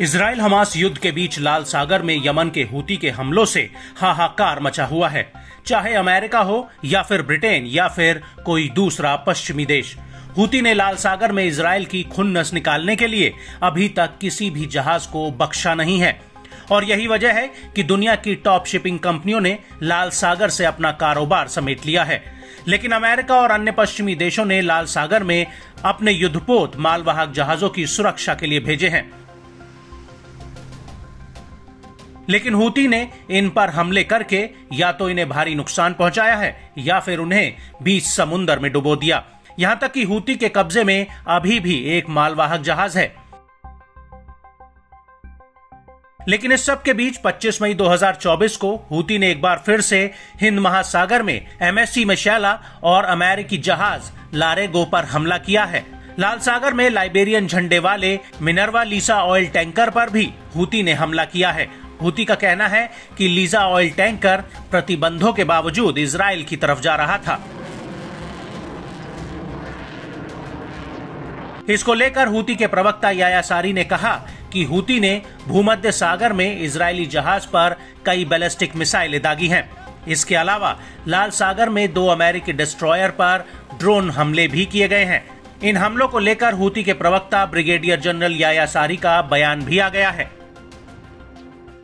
Israel Hamas युद्ध के बीच लाल सागर में यमन के हूती के हमलों से हाहाकार मचा हुआ है। चाहे अमेरिका हो या फिर ब्रिटेन या फिर कोई दूसरा पश्चिमी देश, हूती ने लाल सागर में इसराइल की खुन्नस निकालने के लिए अभी तक किसी भी जहाज़ को बख्शा नहीं है। और यही वजह है कि दुनिया की टॉप शिपिंग कंपनियों ने लाल सागर से अपना कारोबार समेट लिया है। लेकिन अमेरिका और अन्य पश्चिमी देशों ने लाल सागर में अपने युद्धपोत, मालवाहक जहाजों की सुरक्षा के लिए भेजे हैं। लेकिन हूती ने इन पर हमले करके या तो इन्हें भारी नुकसान पहुँचाया है, या फिर उन्हें बीच समुन्दर में डुबो दिया। यहाँ तक कि हूती के कब्जे में अभी भी एक मालवाहक जहाज़ है। लेकिन इस सब के बीच 25 मई 2024 को हूती ने एक बार फिर से हिंद महासागर में एमएससी मशाला और अमेरिकी जहाज़ लारेगो पर हमला किया है। लाल सागर में लाइबेरियन झंडे वाले मिनरवा लीसा ऑयल टैंकर पर भी हूती ने हमला किया है। हूती का कहना है कि लीजा ऑयल टैंकर प्रतिबंधों के बावजूद इसराइल की तरफ़ जा रहा था। इसको लेकर हूती के प्रवक्ता याया सारी ने कहा कि हूती ने भूमध्य सागर में इजरायली जहाज़ पर कई बैलिस्टिक मिसाइलें दागी हैं। इसके अलावा लाल सागर में दो अमेरिकी डिस्ट्रॉयर पर ड्रोन हमले भी किए गए हैं। इन हमलों को लेकर हूती के प्रवक्ता ब्रिगेडियर जनरल याया सारी का बयान भी आ गया है।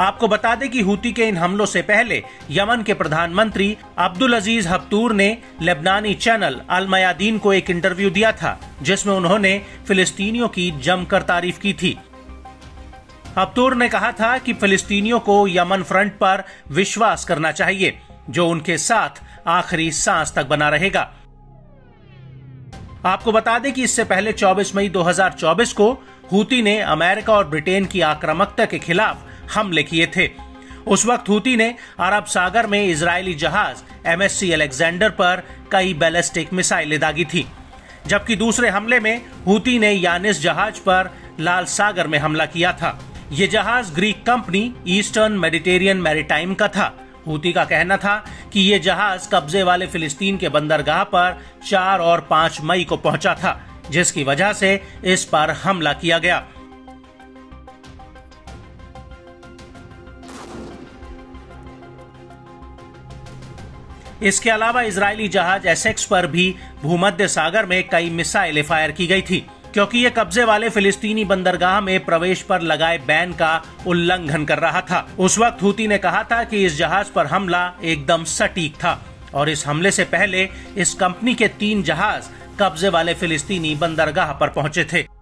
आपको बता दें कि हूती के इन हमलों से पहले यमन के प्रधानमंत्री अब्दुल अजीज हफ्तूर ने लेबनानी चैनल अल मयादीन को एक इंटरव्यू दिया था जिसमें उन्होंने फिलिस्तीनियों की जमकर तारीफ की थी हफ्तूर ने कहा था कि फिलिस्तीनियों को यमन फ्रंट पर विश्वास करना चाहिए, जो उनके साथ आखिरी सांस तक बना रहेगा। आपको बता दें कि इससे पहले 24 मई 2024 को हूती ने अमेरिका और ब्रिटेन की आक्रामकता के खिलाफ हमले किए थे। उस वक्त हूती ने अरब सागर में इजरायली जहाज़ एमएससी अलेक्जेंडर पर कई बैलिस्टिक मिसाइलें दागी थी, जबकि दूसरे हमले में हूती ने यानिस जहाज़ पर लाल सागर में हमला किया था। ये जहाज़ Greek company Eastern Mediterranean Maritime का था। हूती का कहना था कि ये जहाज़ कब्जे वाले फिलिस्तीन के बंदरगाह पर चार और पाँच मई को पहुँचा था, जिसकी वजह से इस पर हमला किया गया। इसके अलावा इजरायली जहाज़ एसेक्स पर भी भूमध्य सागर में कई मिसाइलें फायर की गई थी। क्योंकि ये कब्जे वाले फिलिस्तीनी बंदरगाह में प्रवेश पर लगाए बैन का उल्लंघन कर रहा था। उस वक्त हूती ने कहा था कि इस जहाज़ पर हमला एकदम सटीक था और इस हमले से पहले इस कंपनी के तीन जहाज़ कब्जे वाले फिलिस्तीनी बंदरगाह पर पहुँचे थे।